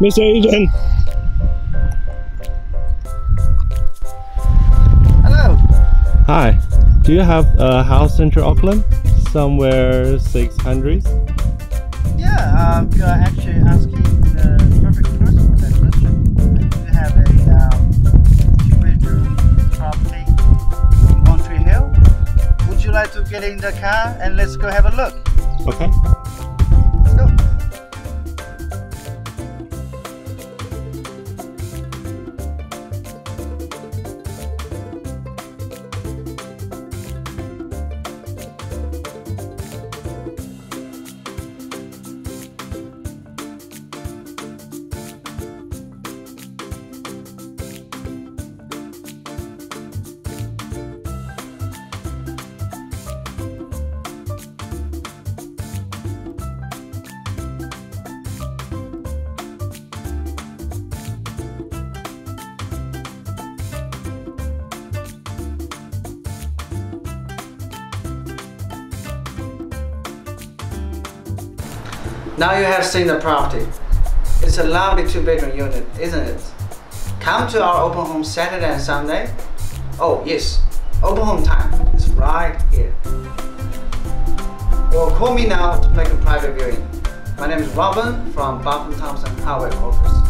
Mr. Agent. Hello. Hi. Do you have a house in Auckland? Somewhere 600s? Yeah, um, you're actually asking the perfect person for that question. I do have a um, two-bedroom property in One Tree Hill. Would you like to get in the car and let's go have a look? Okay. Now you have seen the property. It's a lovely two-bedroom unit, isn't it? Come to our open home Saturday and Sunday. Oh yes, open home time is right here. Or call me now to make a private viewing. My name is Robin from Barfoot Thompson Howick Office.